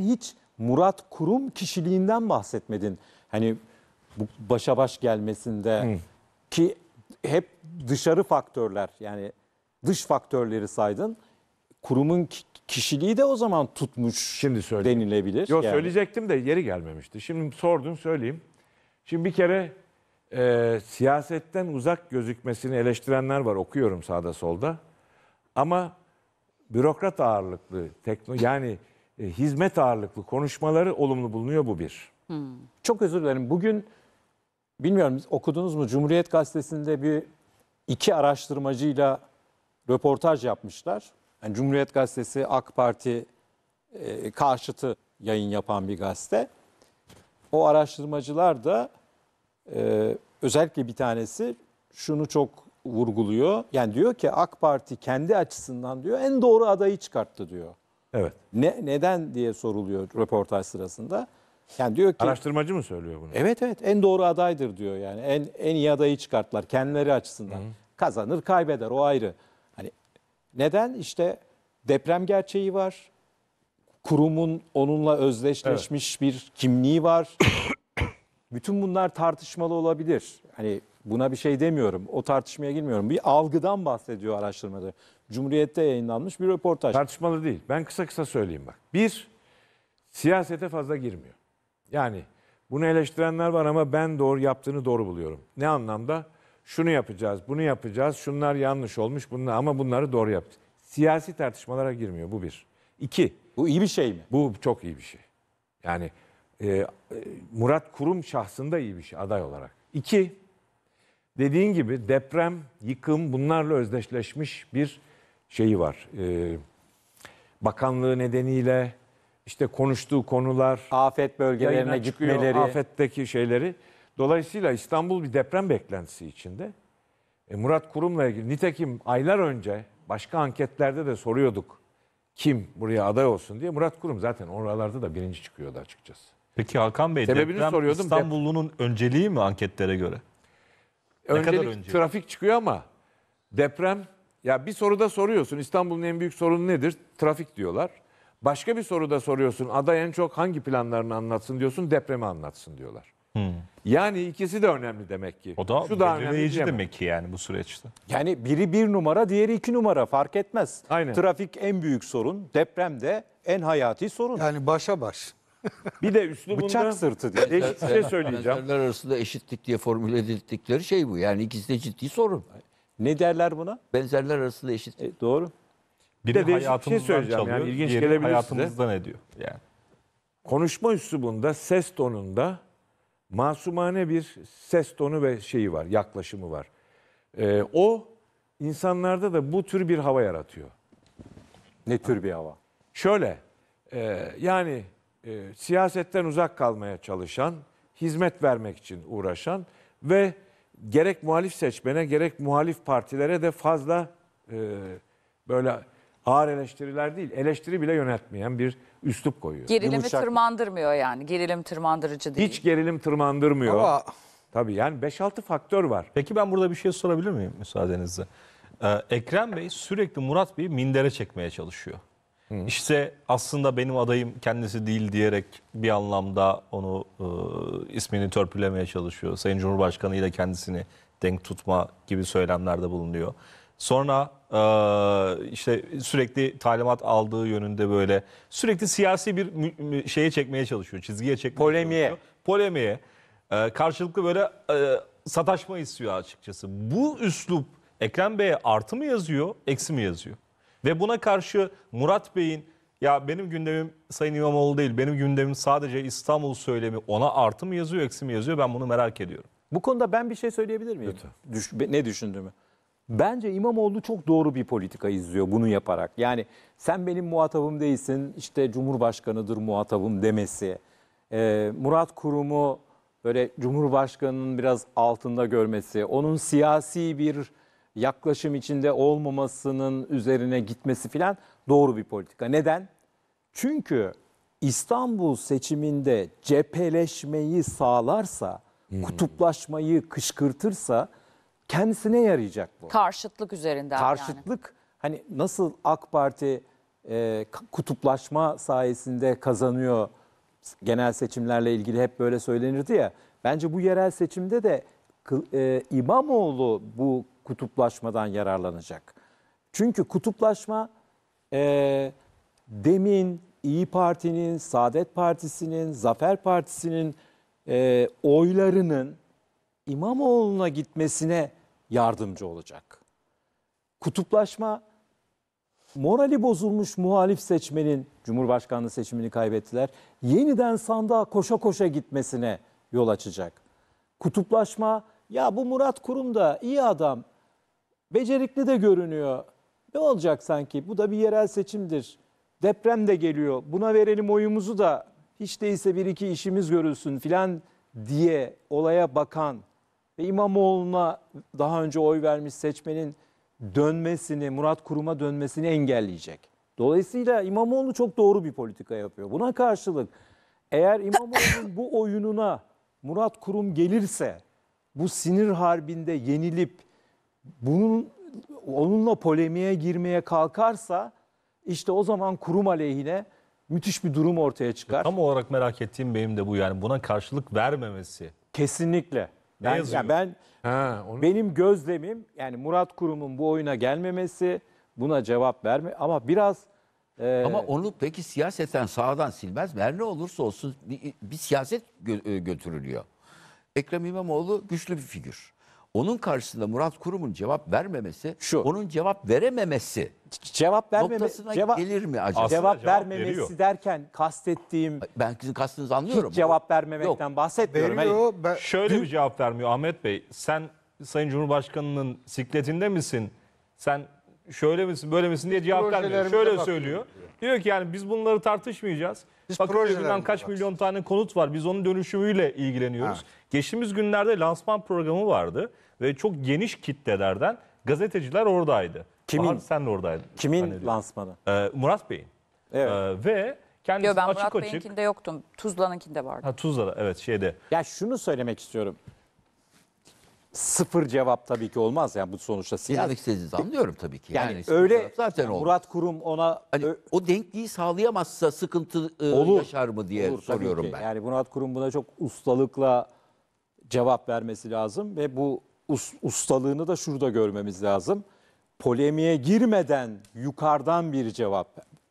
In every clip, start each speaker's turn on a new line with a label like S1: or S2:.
S1: hiç Murat Kurum kişiliğinden bahsetmedin. Hani bu başa baş gelmesinde ki hep dışarı faktörler yani dış faktörleri saydın. Kurumun ki- kişiliği de o zaman tutmuş
S2: Şimdi söyleyeyim.
S1: denilebilir.
S2: Yok
S1: Yani.
S2: söyleyecektim de yeri gelmemişti. Şimdi sordun söyleyeyim. Şimdi bir kere e, siyasetten uzak gözükmesini eleştirenler var okuyorum sağda solda. Ama bürokrat ağırlıklı, tekno yani e, hizmet ağırlıklı konuşmaları olumlu bulunuyor bu bir.
S1: Çok özür dilerim. Bugün bilmiyorum okudunuz mu Cumhuriyet Gazetesi'nde bir iki araştırmacıyla röportaj yapmışlar. Yani Cumhuriyet Gazetesi AK Parti e, karşıtı yayın yapan bir gazete. O araştırmacılar da e, özellikle bir tanesi şunu çok vurguluyor. Yani diyor ki AK Parti kendi açısından diyor en doğru adayı çıkarttı diyor.
S2: Evet.
S1: Ne, neden diye soruluyor röportaj sırasında. Yani diyor ki
S2: Araştırmacı mı söylüyor bunu?
S1: Evet evet en doğru adaydır diyor yani. En en iyi adayı çıkarttılar kendileri açısından. Kazanır kaybeder o ayrı. Hani neden? İşte deprem gerçeği var. Kurumun onunla özdeşleşmiş bir kimliği var. Bütün bunlar tartışmalı olabilir. Hani buna bir şey demiyorum. O tartışmaya girmiyorum. Bir algıdan bahsediyor araştırmada. Cumhuriyet'te yayınlanmış bir röportaj.
S2: Tartışmalı değil. Ben kısa kısa söyleyeyim bak. Bir, siyasete fazla girmiyor. Yani bunu eleştirenler var ama ben doğru yaptığını doğru buluyorum. Ne anlamda? Şunu yapacağız, bunu yapacağız, şunlar yanlış olmuş, bunlar ama bunları doğru yaptı. Siyasi tartışmalara girmiyor bu bir. İki,
S1: Bu iyi bir şey mi?
S2: bu çok iyi bir şey. Yani e, e, Murat Kurum şahsında iyi bir şey aday olarak. İki, dediğin gibi deprem, yıkım bunlarla özdeşleşmiş bir şeyi var. E, bakanlığı nedeniyle işte konuştuğu konular,
S1: Afet bölgelerine
S2: çıkıyor,
S1: gitmeleri.
S2: afetteki şeyleri. Dolayısıyla İstanbul bir deprem beklentisi içinde. E, Murat Kurum'la ilgili nitekim aylar önce başka anketlerde de soruyorduk kim buraya aday olsun diye. Murat Kurum zaten oralarda da birinci çıkıyordu açıkçası.
S3: Peki Hakan Bey
S2: Sebebini
S3: deprem
S2: soruyordum.
S3: İstanbul'un önceliği mi anketlere göre? Kadar
S2: Öncelik
S3: önce?
S2: trafik çıkıyor ama deprem ya bir soruda soruyorsun İstanbul'un en büyük sorunu nedir? Trafik diyorlar. Başka bir soruda soruyorsun aday en çok hangi planlarını anlatsın diyorsun depremi anlatsın diyorlar. Yani ikisi de önemli demek ki.
S3: O da
S2: Şu da önemli diyemem.
S3: demek ki yani bu süreçte.
S1: Yani biri bir numara, diğeri iki numara fark etmez.
S2: Aynen.
S1: Trafik en büyük sorun, deprem de en hayati sorun.
S4: Yani başa baş.
S2: Bir de üslubunda
S1: Bıçak sırtı diye.
S2: değişik bir şey söyleyeceğim.
S5: Benzerler arasında eşitlik diye formüle edildikleri şey bu. Yani ikisi de ciddi sorun.
S1: Ne derler buna?
S5: Benzerler arasında eşitlik.
S1: E, doğru.
S3: Biri
S2: de değişik bir şey
S3: hayatımızdan
S2: söyleyeceğim.
S3: çalıyor,
S2: Yani ilginç
S3: diğeri
S2: gelebilir size.
S3: hayatımızdan ediyor. Yani.
S2: konuşma üslubunda, ses tonunda masumane bir ses tonu ve şeyi var, yaklaşımı var. Ee, o insanlarda da bu tür bir hava yaratıyor.
S1: Ne tür bir hava.
S2: Şöyle, e, yani e, siyasetten uzak kalmaya çalışan, hizmet vermek için uğraşan ve gerek muhalif seçmene gerek muhalif partilere de fazla e, böyle ağır eleştiriler değil, eleştiri bile yöneltmeyen bir üslup koyuyor.
S6: Gerilimi
S1: Yumuşak.
S6: tırmandırmıyor yani. Gerilim tırmandırıcı değil.
S2: Hiç gerilim tırmandırmıyor.
S4: Ama
S2: Tabii yani 5-6 faktör var.
S3: Peki ben burada bir şey sorabilir miyim müsaadenizle? Ee, Ekrem Bey sürekli Murat Bey'i mindere çekmeye çalışıyor. İşte aslında benim adayım kendisi değil diyerek bir anlamda onu e, ismini törpülemeye çalışıyor. Sayın Cumhurbaşkanı ile kendisini denk tutma gibi söylemlerde bulunuyor. Sonra e, işte sürekli talimat aldığı yönünde böyle sürekli siyasi bir şeye çekmeye çalışıyor. Çizgiye çekmeye
S1: Polemiğe.
S3: çalışıyor. Polemiğe. E, karşılıklı böyle e, sataşma istiyor açıkçası. Bu üslup Ekrem Bey'e artı mı yazıyor, eksi mi yazıyor? Ve buna karşı Murat Bey'in ya benim gündemim Sayın İmamoğlu değil, benim gündemim sadece İstanbul söylemi ona artı mı yazıyor, eksi mi yazıyor? Ben bunu merak ediyorum.
S1: Bu konuda ben bir şey söyleyebilir miyim? Düş- ne düşündüğümü. Bence İmamoğlu çok doğru bir politika izliyor bunu yaparak. Yani sen benim muhatabım değilsin, işte Cumhurbaşkanıdır muhatabım demesi. Ee, Murat Kurum'u böyle Cumhurbaşkanı'nın biraz altında görmesi, onun siyasi bir yaklaşım içinde olmamasının üzerine gitmesi filan doğru bir politika. Neden? Çünkü İstanbul seçiminde cepheleşmeyi sağlarsa, kutuplaşmayı kışkırtırsa kendisine yarayacak bu.
S6: Karşıtlık üzerinden yani.
S1: Karşıtlık hani nasıl AK Parti e, kutuplaşma sayesinde kazanıyor. Genel seçimlerle ilgili hep böyle söylenirdi ya. Bence bu yerel seçimde de e, İmamoğlu bu kutuplaşmadan yararlanacak. Çünkü kutuplaşma e, demin İyi Parti'nin, Saadet Partisi'nin, Zafer Partisi'nin e, oylarının İmamoğlu'na gitmesine yardımcı olacak. Kutuplaşma morali bozulmuş muhalif seçmenin Cumhurbaşkanlığı seçimini kaybettiler. Yeniden sandığa koşa koşa gitmesine yol açacak. Kutuplaşma ya bu Murat Kurum da iyi adam, becerikli de görünüyor. Ne olacak sanki? Bu da bir yerel seçimdir. Deprem de geliyor. Buna verelim oyumuzu da hiç değilse bir iki işimiz görülsün filan diye olaya bakan ve İmamoğlu'na daha önce oy vermiş seçmenin dönmesini, Murat Kurum'a dönmesini engelleyecek. Dolayısıyla İmamoğlu çok doğru bir politika yapıyor. Buna karşılık eğer İmamoğlu'nun bu oyununa Murat Kurum gelirse bu sinir harbinde yenilip bunun onunla polemiğe girmeye kalkarsa işte o zaman kurum aleyhine müthiş bir durum ortaya çıkar.
S3: Tam olarak merak ettiğim benim de bu yani buna karşılık vermemesi.
S1: Kesinlikle. Ben,
S3: yazıyor?
S1: yani ben
S2: Ha, onu
S1: benim gözlemim yani Murat Kurum'un bu oyuna gelmemesi, buna cevap verme ama biraz e,
S5: Ama onu peki siyaseten sağdan silmez mi? Her ne olursa olsun bir, bir siyaset gö- e, götürülüyor. Ekrem İmamoğlu güçlü bir figür. Onun karşısında Murat Kurum'un cevap vermemesi,
S1: Şu.
S5: onun cevap verememesi
S1: cevap vermeme
S5: noktasına
S1: cevap,
S5: gelir mi acaba?
S3: Aslında
S1: cevap,
S3: cevap
S1: vermemesi
S3: veriyor.
S1: derken kastettiğim
S5: Ben sizin kastınızı anlıyorum.
S1: hiç cevap vermemekten
S5: Yok.
S1: bahsetmiyorum.
S4: Veriyor. Ben,
S3: Şöyle bir cevap vermiyor Ahmet Bey. Sen Sayın Cumhurbaşkanı'nın sikletinde misin? Sen şöyle misin böyle misin diye cevap vermiyor.
S4: projelerimize
S3: Şöyle söylüyor. Diyor ki yani biz bunları tartışmayacağız.
S4: Biz
S3: Bakın
S4: projelerimize
S3: kaç
S4: bakacağız.
S3: milyon tane konut var. Biz onun dönüşümüyle ilgileniyoruz. Geçtiğimiz günlerde lansman programı vardı ve çok geniş kitlelerden gazeteciler oradaydı.
S1: Kimin?
S3: Bahar, sen de oradaydın.
S1: kimin lansmanı?
S3: Ee, Murat Bey'in.
S1: Evet.
S3: Ee, ve kendisi
S6: Yo, ben
S3: açık
S6: Murat
S3: açık.
S6: Bey'inkinde yoktum. Tuzla'nınkinde vardı.
S3: Ha Tuzla'da evet şeyde.
S1: Ya şunu söylemek istiyorum. Sıfır cevap tabii ki olmaz yani bu sonuçta. sinir-
S5: Yani istediğinizi anlıyorum tabii ki.
S1: yani,
S5: sıkıntı
S1: öyle
S5: zaten olur.
S1: Murat Kurum ona
S5: Hani
S1: ö-
S5: o denkliği sağlayamazsa sıkıntı e,
S1: Olur.
S5: yaşar mı diye
S1: Olur
S5: soruyorum ben.
S1: Yani Murat Kurum buna çok ustalıkla cevap vermesi lazım ve bu us- ustalığını da şurada görmemiz lazım. Polemiğe girmeden yukarıdan bir cevap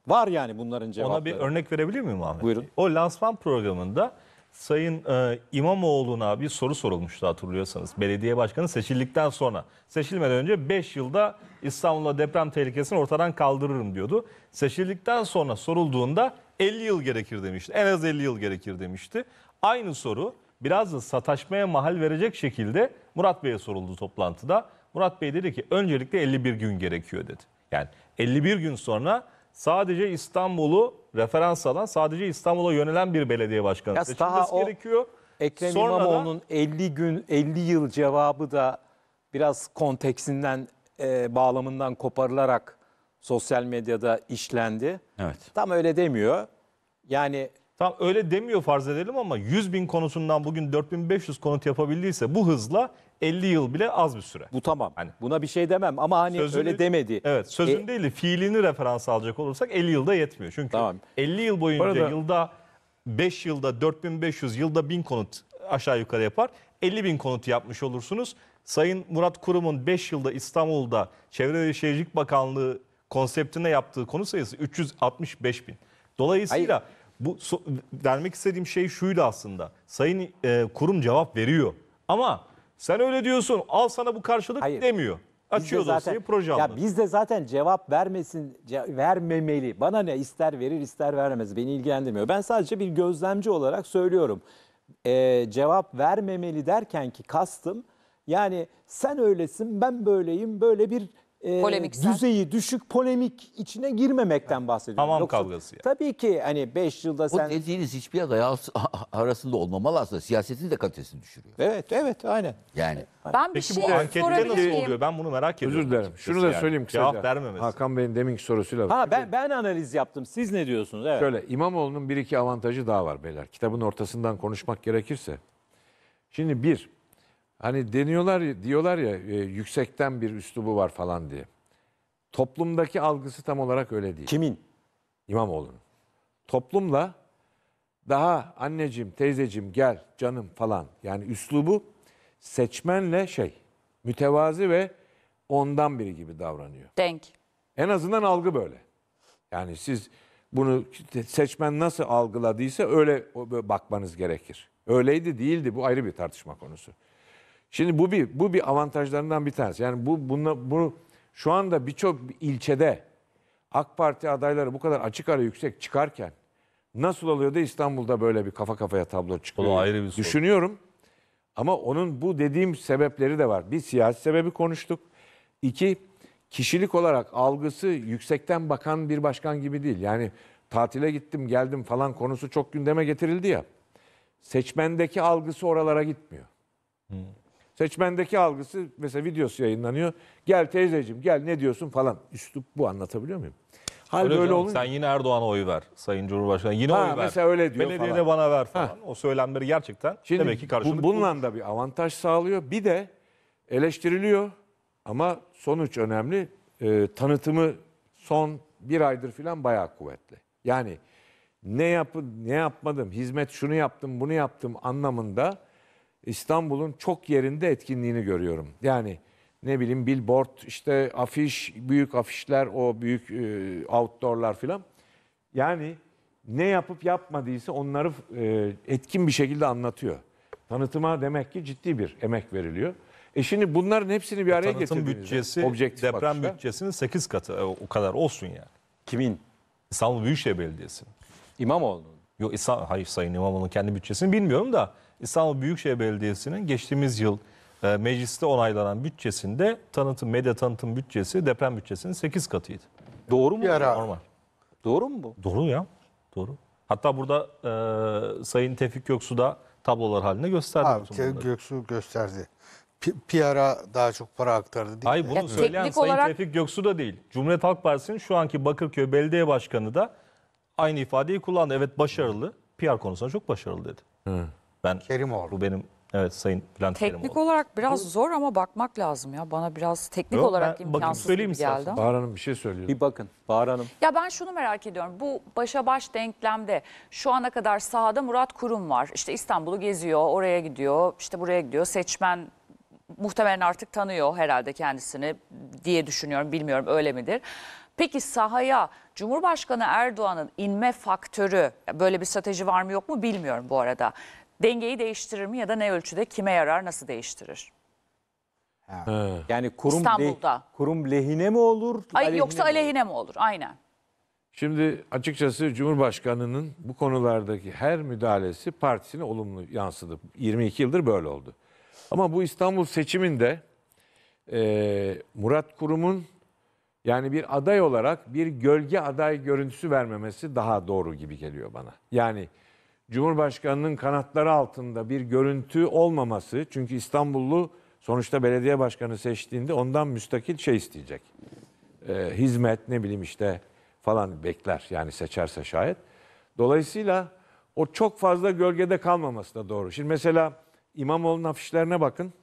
S1: var yani bunların cevapları.
S3: Ona bir örnek verebilir miyim Ahmet?
S1: Buyurun.
S3: O lansman programında Sayın e, İmamoğlu'na bir soru sorulmuştu hatırlıyorsanız. Belediye başkanı seçildikten sonra. Seçilmeden önce 5 yılda İstanbul'da deprem tehlikesini ortadan kaldırırım diyordu. Seçildikten sonra sorulduğunda 50 yıl gerekir demişti. En az 50 yıl gerekir demişti. Aynı soru biraz da sataşmaya mahal verecek şekilde Murat Bey'e soruldu toplantıda. Murat Bey dedi ki öncelikle 51 gün gerekiyor dedi. Yani 51 gün sonra sadece İstanbul'u referans alan, sadece İstanbul'a yönelen bir belediye başkanı
S1: Ya daha
S3: seçilmesi
S1: o
S3: gerekiyor.
S1: Ekrem
S3: Sonra da-
S1: İmamoğlu'nun 50 gün 50 yıl cevabı da biraz konteksinden e, bağlamından koparılarak sosyal medyada işlendi.
S5: Evet.
S1: Tam öyle demiyor. Yani
S3: Tam öyle demiyor farz edelim ama 100 bin konutundan bugün 4500 konut yapabildiyse bu hızla 50 yıl bile az bir süre.
S1: bu tamam.
S3: Hani-
S1: Buna bir şey demem ama hani
S3: Sözünü-
S1: öyle demedi.
S3: Evet sözün
S1: E,
S3: değil de fiilini referans alacak olursak 50 yılda yetmiyor. Çünkü
S1: Tamam.
S3: 50 yıl boyunca
S2: Bu arada-
S3: yılda 5 yılda 4500 yılda 1000 konut aşağı yukarı yapar. 50 bin konut yapmış olursunuz. Sayın Murat Kurum'un 5 yılda İstanbul'da Çevre ve Şehircilik Bakanlığı konseptinde yaptığı konut sayısı 365 bin. Dolayısıyla bu so- vermek istediğim şey şuydu aslında. Sayın e, Kurum cevap veriyor. Ama sen öyle diyorsun al sana bu karşılık
S1: Hayır.
S3: demiyor.
S1: Biz de
S3: Açıyor
S1: zaten-
S3: dosyayı proje
S1: Ya
S3: aldı.
S1: biz de zaten cevap vermesin, ce- vermemeli. Bana ne ister verir ister vermez beni ilgilendirmiyor. Ben sadece bir gözlemci olarak söylüyorum. Ee, cevap vermemeli derken ki kastım yani sen öylesin ben böyleyim böyle bir e,
S6: Polemiksel.
S1: düzeyi düşük polemik içine girmemekten bahsediyorum.
S3: Hamam kavgası yani.
S1: Tabii ki hani 5 yılda
S5: O
S1: sen...
S5: dediğiniz hiçbir aday as- arasında olmamalı aslında. Siyasetin de kalitesini düşürüyor.
S1: Evet evet aynen.
S5: Yani
S6: Ben bir
S3: Peki
S6: şey
S3: bu ankette
S6: sorabilir
S3: nasıl
S6: miyim?
S3: oluyor? Ben bunu merak ediyorum.
S2: Özür dilerim.
S3: açıkçası
S2: Şunu da
S3: yani.
S2: söyleyeyim kısaca.
S3: Cevap vermemesi.
S2: Hakan Bey'in deminki sorusuyla.
S1: Ha ben ben analiz yaptım. Siz ne diyorsunuz? Evet.
S2: Şöyle İmamoğlu'nun bir iki avantajı daha var beyler. Kitabın ortasından konuşmak gerekirse. Şimdi bir, hani deniyorlar ya- diyorlar ya e, yüksekten bir üslubu var falan diye. Toplumdaki algısı tam olarak öyle değil.
S1: Kimin?
S2: İmamoğlu'nun. Toplumla daha anneciğim, teyzeciğim gel canım falan. Yani üslubu seçmenle şey mütevazi ve ondan biri gibi davranıyor.
S6: Denk.
S2: En azından algı böyle. Yani siz bunu seçmen nasıl algıladıysa öyle bakmanız gerekir. Öyleydi değildi bu ayrı bir tartışma konusu. Şimdi bu bir bu bir avantajlarından bir tanesi. Yani bu bunla, bunu şu anda birçok ilçede AK Parti adayları bu kadar açık ara yüksek çıkarken nasıl oluyor da İstanbul'da böyle bir kafa kafaya tablo çıkıyor?
S3: O ayrı bir soru.
S2: Düşünüyorum. Ama onun bu dediğim sebepleri de var. Bir siyasi sebebi konuştuk. İki kişilik olarak algısı yüksekten bakan bir başkan gibi değil. Yani tatile gittim geldim falan konusu çok gündeme getirildi ya. Seçmendeki algısı oralara gitmiyor. Seçmendeki algısı mesela videosu yayınlanıyor. Gel teyzeciğim gel ne diyorsun falan. Üslup bu anlatabiliyor muyum? Hal
S3: Öyle
S2: böyle olunca.
S3: Sen yine Erdoğan'a oy ver Sayın Cumhurbaşkanı. Yine
S2: Ha,
S3: oy ver.
S2: mesela öyle diyor
S3: Belediyede
S2: falan.
S3: bana ver falan. O söylemleri gerçekten
S2: Şimdi
S3: demek ki karşılık
S2: bu, bununla da bir avantaj sağlıyor. Bir de eleştiriliyor ama sonuç önemli. Ee, tanıtımı son bir aydır falan bayağı kuvvetli. Yani ne yapı ne yapmadım, hizmet şunu yaptım, bunu yaptım anlamında İstanbul'un çok yerinde etkinliğini görüyorum. Yani ne bileyim billboard, işte afiş, büyük afişler, o büyük e, outdoorlar filan. Yani ne yapıp yapmadıysa onları e, etkin bir şekilde anlatıyor. Tanıtıma demek ki ciddi bir emek veriliyor. E şimdi bunların hepsini bir araya
S3: tanıtım
S2: getirdiğinizde
S3: bütçesi
S2: objektif
S3: deprem
S2: bakışla-
S3: bütçesinin 8 katı. E, O kadar olsun yani.
S1: Kimin?
S3: İstanbul Büyükşehir Belediyesi.
S1: İmamoğlu'nun.
S3: Yok İstanbul, hayır Sayın İmamoğlu'nun kendi bütçesini bilmiyorum da İstanbul Büyükşehir Belediyesi'nin geçtiğimiz yıl e, mecliste onaylanan bütçesinde tanıtım medya tanıtım bütçesi deprem bütçesinin 8 katıydı.
S1: Doğru mu?
S4: Ara
S3: Normal.
S1: Doğru mu bu?
S3: Doğru ya. Doğru. Hatta burada e, Sayın Tevfik Göksu da tablolar halinde gösterdi.
S4: abi
S3: bütün bunları.
S4: Göksu gösterdi. P- PR'a daha çok para aktardı değil
S3: Hayır
S4: mi?
S3: bunu
S6: Ya
S3: söyleyen
S6: teknik
S3: Sayın
S6: olarak-
S3: Tevfik Göksu da değil. Cumhuriyet Halk Partisi'nin şu anki Bakırköy Belediye Başkanı da aynı ifadeyi kullandı. Evet başarılı. PR konusunda çok başarılı dedi. Ben
S4: Kerimoğlu.
S3: bu benim evet Sayın Bülent
S6: Teknik
S3: Kerimoğlu.
S6: olarak biraz zor ama bakmak lazım ya. Bana biraz teknik
S3: Yok,
S6: olarak
S3: ben bakayım,
S6: imkansız
S3: söyleyeyim
S6: gibi geldi. ama.
S2: Bahar Hanım bir şey söylüyor.
S1: Bir bakın Bahar Hanım.
S6: Ya ben şunu merak ediyorum. Bu başa baş denklemde şu ana kadar sahada Murat Kurum var. İşte İstanbul'u geziyor, oraya gidiyor, işte buraya gidiyor. Seçmen muhtemelen artık tanıyor herhalde kendisini diye düşünüyorum. Bilmiyorum öyle midir? Peki sahaya Cumhurbaşkanı Erdoğan'ın inme faktörü böyle bir strateji var mı yok mu bilmiyorum bu arada. Dengeyi değiştirir mi ya da ne ölçüde kime yarar nasıl değiştirir?
S1: Yani kurum,
S6: İstanbul'da.
S1: kurum lehine mi olur?
S6: Ay yoksa
S1: mi olur?
S6: aleyhine mi olur? Aynen.
S2: Şimdi açıkçası Cumhurbaşkanı'nın bu konulardaki her müdahalesi partisine olumlu yansıdı. 22 yıldır böyle oldu. Ama bu İstanbul seçiminde e, Murat Kurum'un yani bir aday olarak bir gölge aday görüntüsü vermemesi daha doğru gibi geliyor bana. Yani Cumhurbaşkanı'nın kanatları altında bir görüntü olmaması çünkü İstanbullu sonuçta belediye başkanı seçtiğinde ondan müstakil şey isteyecek e, hizmet ne bileyim işte falan bekler yani seçerse şayet. Dolayısıyla o çok fazla gölgede kalmaması da doğru. Şimdi mesela İmamoğlu'nun afişlerine bakın.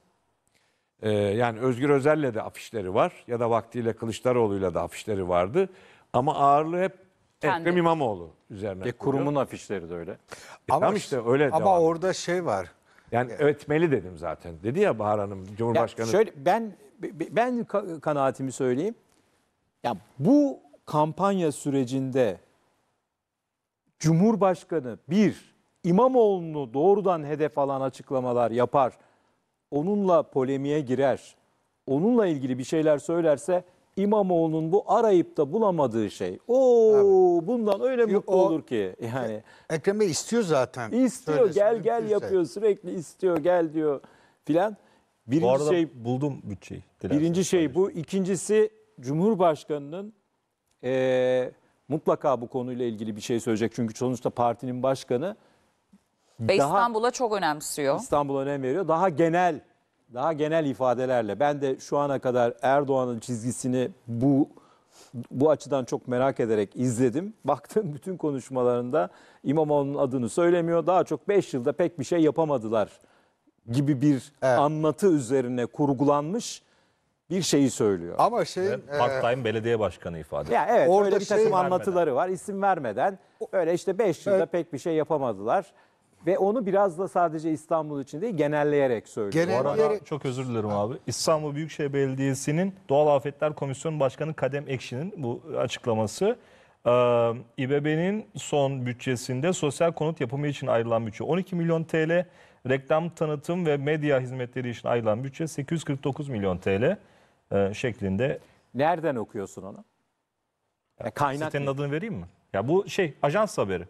S2: Ee, yani Özgür Özel'le de afişleri var ya da vaktiyle Kılıçdaroğlu'yla da afişleri vardı. Ama ağırlığı hep
S6: Kendi.
S2: Ekrem İmamoğlu üzerine.
S1: E,
S2: kuruyor.
S1: kurumun afişleri de öyle.
S2: E, tamam işte öyle
S4: Ama
S2: devam.
S4: orada şey var.
S2: Yani ötmeli dedim zaten. Dedi ya Bahar Hanım
S1: Ya
S2: Cumhurbaşkanı.
S1: şöyle ben ben ka- kanaatimi söyleyeyim. Ya bu kampanya sürecinde Cumhurbaşkanı bir İmamoğlu'nu doğrudan hedef alan açıklamalar yapar. Onunla polemiğe girer. Onunla ilgili bir şeyler söylerse İmamoğlu'nun bu arayıp da bulamadığı şey. O bundan öyle mutlu
S4: o-
S1: olur ki yani.
S4: Ekrem Bey istiyor zaten.
S1: İstiyor
S4: Söylesin,
S1: gel gel
S4: mümkünse.
S1: yapıyor sürekli istiyor gel diyor filan. Birinci
S3: Bu arada
S1: şey
S3: buldum bütçeyi. dilerseniz
S1: Birinci şey bu. İkincisi Cumhurbaşkanı'nın eee, mutlaka bu konuyla ilgili bir şey söyleyecek. Çünkü sonuçta partinin başkanı
S6: Ve
S1: Daha-
S6: İstanbul'a çok önemsiyor.
S1: İstanbul'a önem veriyor. Daha genel daha genel ifadelerle. Ben de şu ana kadar Erdoğan'ın çizgisini bu bu açıdan çok merak ederek izledim. Baktım bütün konuşmalarında İmamoğlu'nun adını söylemiyor. Daha çok 5 yılda pek bir şey yapamadılar gibi bir
S4: Evet.
S1: anlatı üzerine kurgulanmış. bir şeyi söylüyor.
S4: Ama şeyin e,
S3: part-time belediye başkanı ifade.
S1: Ya evet
S4: Orada
S1: öyle bir takım
S4: şey-
S1: anlatıları var isim vermeden. Öyle işte 5 yılda
S4: Evet.
S1: pek bir şey yapamadılar. Ve onu biraz da sadece İstanbul için değil genelleyerek söylüyor.
S4: Genel-
S3: Bu arada çok özür dilerim abi. İstanbul Büyükşehir Belediyesi'nin Doğal Afetler Komisyonu Başkanı Kadem Ekşi'nin bu açıklaması. Ee, İBB'nin son bütçesinde sosyal konut yapımı için ayrılan bütçe 12 milyon TL, reklam tanıtım ve medya hizmetleri için ayrılan bütçe 849 milyon TL e, şeklinde.
S1: Nereden okuyorsun onu? Ya kaynak
S3: Sitenin adını vereyim mi? Ya bu şey ajans haberi.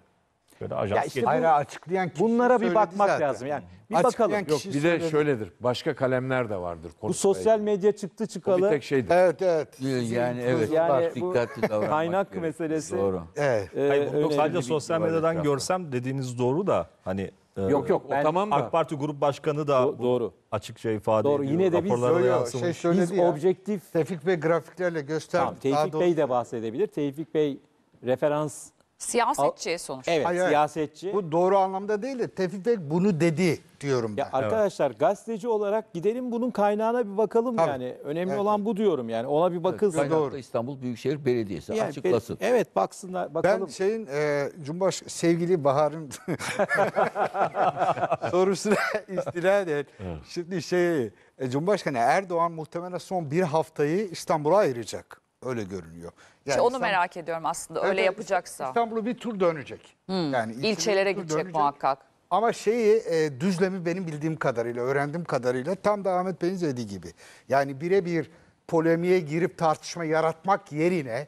S3: Böyle ajans
S1: Ya işte
S4: hayır açıklayan kişi
S1: Bunlara bir
S4: söyledi
S1: bakmak
S4: zaten.
S1: lazım. Yani bir
S4: Açıklayan
S1: bakalım.
S2: Yok
S4: kişi
S2: bir de
S4: söyledi.
S2: şöyledir. Başka kalemler de vardır.
S1: Bu sosyal medya çıktı
S2: O
S1: çıkalı.
S2: bir tek şeydir.
S4: Evet evet.
S5: Yani evet.
S1: Yani bu
S5: dikkatli davranmak
S1: kaynak
S5: gerekiyor.
S1: meselesi-
S5: Doğru.
S4: Evet.
S1: e,
S3: Hayır,
S1: önemli
S3: sadece
S1: bir
S3: sosyal
S1: bilgi var
S3: medyadan
S1: etrafta.
S3: görsem dediğiniz doğru da hani e,
S2: Yok yok
S1: Ben-
S2: o tamam da.
S3: AK Parti Grup Başkanı da
S1: Do-
S3: bu
S1: doğru.
S3: açıkça ifade
S1: Doğru,
S3: ediyor.
S1: yine de biz-
S3: Raporlara da
S4: Yo, yo,
S3: yansımış.
S4: şey söyledi
S1: Biz
S4: ya.
S1: objektif
S4: Tevfik Bey grafiklerle gösterdi.
S1: Tamam,
S4: Daha
S1: Tevfik
S4: doğrusu-
S1: Bey de bahsedebilir. Tevfik Bey referans
S6: Siyasetçi sonuçta.
S1: evet
S4: Hayır, hayır.
S1: siyasetçi.
S4: Bu doğru anlamda değil de Tevfik Bey bunu dedi diyorum ben.
S1: Ya arkadaşlar gazeteci olarak gidelim bunun kaynağına bir bakalım
S4: Tabii.
S1: yani. Önemli
S4: Evet.
S1: olan bu diyorum yani. Ona bir bakılsın.
S5: Kaynakta
S4: doğru.
S5: İstanbul Büyükşehir Belediyesi
S1: Yani
S5: açıklasın.
S1: bir- evet baksınlar bakalım.
S4: Ben şeyin e, Cumbaş sevgili Bahar'ın sorusuna istinaden şimdi şey e, Cumhurbaşkanı Erdoğan muhtemelen son bir haftayı İstanbul'a ayıracak. Öyle görünüyor. Yani
S6: İşte onu
S4: İstanbul-
S6: merak ediyorum aslında öyle
S4: evet,
S6: yapacaksa.
S4: İstanbul'u bir tur dönecek. Yani ilçeleri
S6: İlçelere gidecek
S4: dönecek.
S6: muhakkak.
S4: Ama şeyi e, düzlemi benim bildiğim kadarıyla, öğrendiğim kadarıyla tam da Ahmet Bey'in dediği gibi. Yani birebir polemiğe girip tartışma yaratmak yerine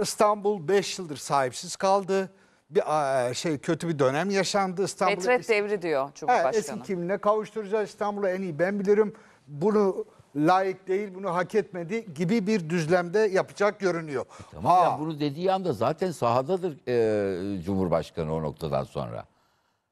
S4: İstanbul 5 yıldır sahipsiz kaldı. Bir a, şey kötü bir dönem yaşandı. İstanbul'u
S6: Retret devri diyor Cumhurbaşkanı.
S4: eski kimliğine kavuşturacağız İstanbul'u en iyi ben bilirim. Bunu layık değil, bunu hak etmedi gibi bir düzlemde yapacak görünüyor.
S5: Tamam
S4: Ha,
S5: ya bunu dediği anda zaten sahadadır e, Cumhurbaşkanı o noktadan sonra.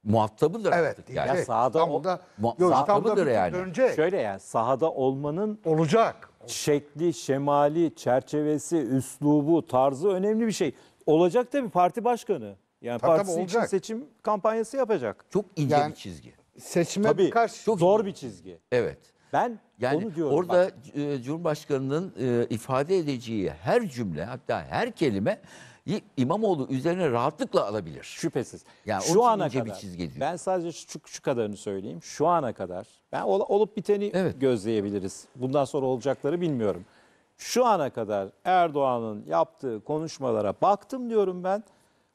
S5: Muhatabıdır
S4: evet.
S5: artık yani.
S4: diyecek.
S1: sahada o-
S4: İstanbul'da,
S5: Mu-
S4: Yok,
S5: muhatabıdır yani.
S4: dönecek.
S1: Şöyle yani sahada olmanın
S4: Olacak.
S1: şekli, şemali, çerçevesi, üslubu, tarzı önemli bir şey. Olacak da bir parti başkanı. Yani
S4: Tabii,
S1: partisi
S4: tabii,
S1: için seçim kampanyası yapacak.
S5: Çok ince
S4: Yani-
S5: bir çizgi.
S4: Seçime
S1: Tabii
S4: birkaç
S1: çok zor bir çizgi.
S5: Evet.
S1: Ben
S5: Yani
S1: onu diyorum.
S5: orada
S1: bak.
S5: e, Cumhurbaşkanı'nın e, ifade edeceği her cümle hatta her kelime İmamoğlu üzerine rahatlıkla alabilir.
S1: Şüphesiz.
S5: Yani
S1: şu ana
S5: ince bir
S1: kadar.
S5: çizgi diyor.
S1: Ben sadece şu, şu kadarını söyleyeyim. Şu ana kadar. Ben ol- olup biteni
S5: Evet.
S1: gözleyebiliriz. Bundan sonra olacakları bilmiyorum. Şu ana kadar Erdoğan'ın yaptığı konuşmalara baktım diyorum ben.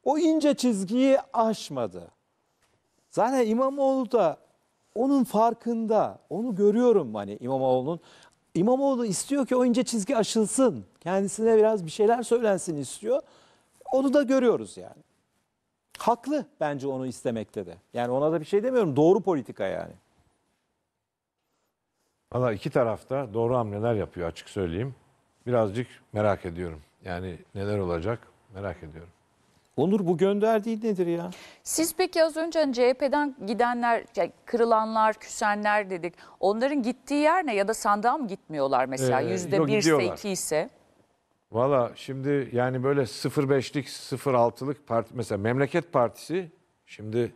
S1: O ince çizgiyi aşmadı. Zaten İmamoğlu da onun farkında. Onu görüyorum hani İmamoğlu'nun. İmamoğlu istiyor ki o ince çizgi aşılsın. Kendisine biraz bir şeyler söylensin istiyor. Onu da görüyoruz yani. Haklı bence onu istemekte de. Yani ona da bir şey demiyorum. Doğru politika yani.
S2: Valla iki tarafta doğru hamleler yapıyor açık söyleyeyim. Birazcık merak ediyorum. Yani neler olacak merak ediyorum.
S1: Onur bu gönderdiği nedir ya?
S6: Siz peki az önce hani CHP'den gidenler, yani kırılanlar, küsenler dedik. Onların gittiği yer ne ya da sandığa mı gitmiyorlar mesela?
S2: Ee,
S6: Yüzde
S2: yok,
S6: bir ise
S2: gidiyorlar.
S6: iki ise.
S2: Valla şimdi yani böyle 0.5'lik 0.6'lık parti mesela Memleket Partisi şimdi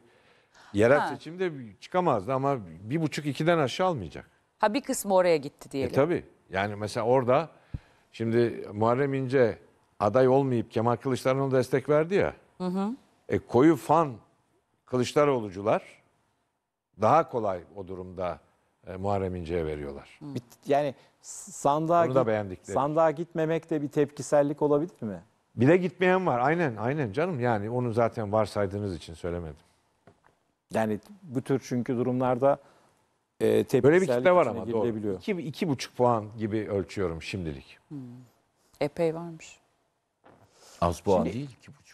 S2: yerel
S6: Ha.
S2: seçimde çıkamazdı ama bir buçuk ikiden aşağı almayacak.
S6: Ha bir kısmı oraya gitti
S2: E
S6: diyelim.
S2: tabi yani mesela orada şimdi Muharrem İnce aday olmayıp Kemal Kılıçdaroğlu'na destek verdi ya. E, koyu fan Kılıçdaroğlucular daha kolay o durumda e, Muharrem İnce'ye veriyorlar.
S1: Bir- Yani sandığa,
S2: da
S1: git-
S2: beğendikleri.
S1: sandığa gitmemek de bir tepkisellik olabilir mi?
S2: Bir de gitmeyen var. Aynen aynen canım yani onu zaten varsaydığınız için söylemedim.
S1: Yani bu tür çünkü durumlarda e, tepkisellik
S2: Böyle bir kitle var
S1: içine
S2: ama doğru.
S1: girilebiliyor.
S2: İki, iki buçuk puan gibi ölçüyorum şimdilik.
S6: Epey varmış.
S5: Az puan değil ki bu.